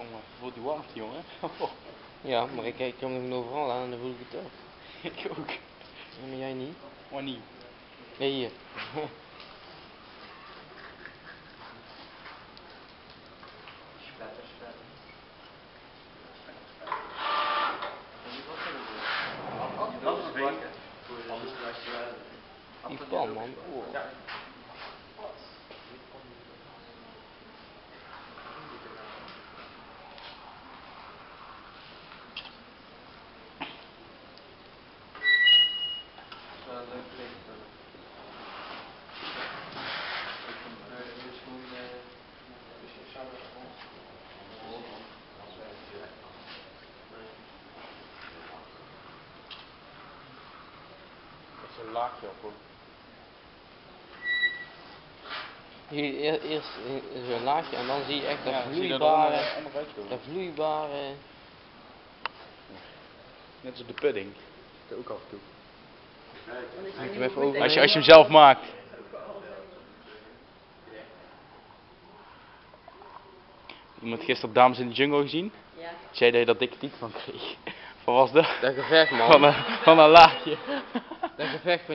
jongen, voelt die warmte jongen. Ja, maar ik kijk hem nog overal aan en dan voel ik het ook. ik ook. Ja, maar jij niet? Maar niet. Nee, hier. Spetter, spetter. Dat is. Die pan, man. Oh. Ja. Dat is wel een leuk licht. hoor. Nee, dit is gewoon, eh, dus ik zou dat gewoon- Als wij het direct kan. Nee. Dat is een laagje op hoor. Hier, eer- eerst zo'n laagje en dan zie je echt dat Ja, vloeibare, dat vloeibare, Net als de pudding. Dat ook af en toe. hem even over. Als je, als je hem zelf maakt. Iemand gisteren op Dames in de Jungle gezien? Ja. Zei dat je dat dikke van kreeg. Wat was dat? Dat gevecht man, Van een, van een laagje. Dat gevecht van